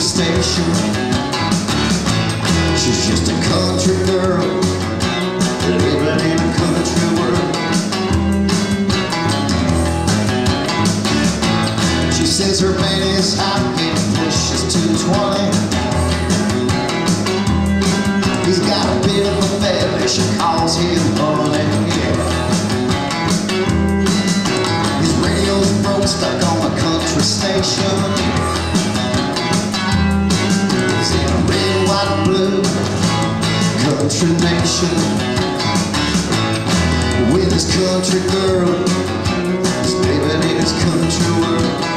station. She's just a country girl living in a country world. She says her man is hot and pushes 220. He's got a bit of a belly, she calls him honey. His radio's broke, stuck on a country station. Nation with his country girl, he's living in his country world.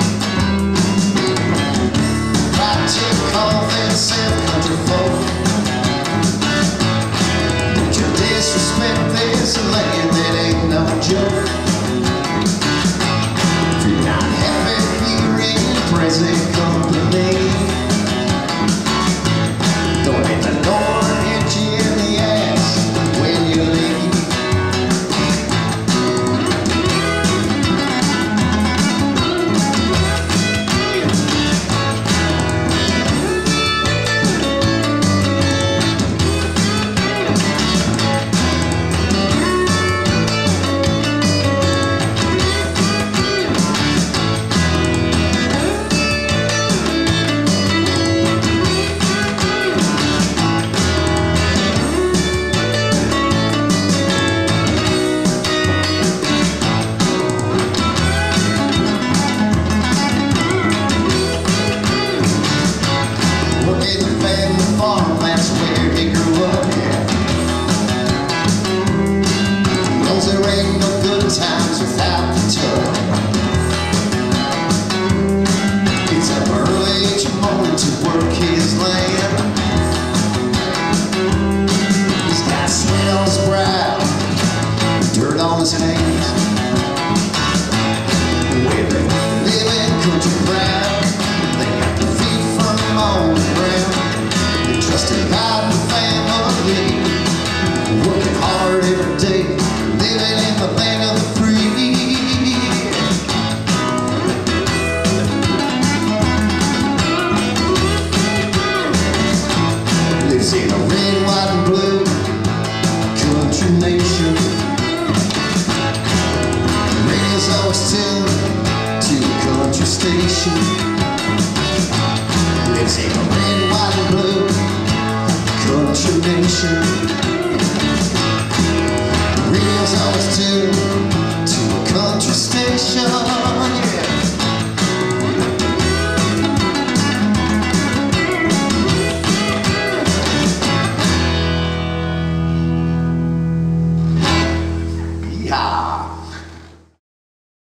farm, that's where he grew up. Well, there ain't no good times without the tub. He's up early each morning to work his land. He's got smilin' on his brow, dirt on his hands. destination the Radio's always tuned to the country station Lives in the red, white and blue Country nation the Radio's always tuned to a country station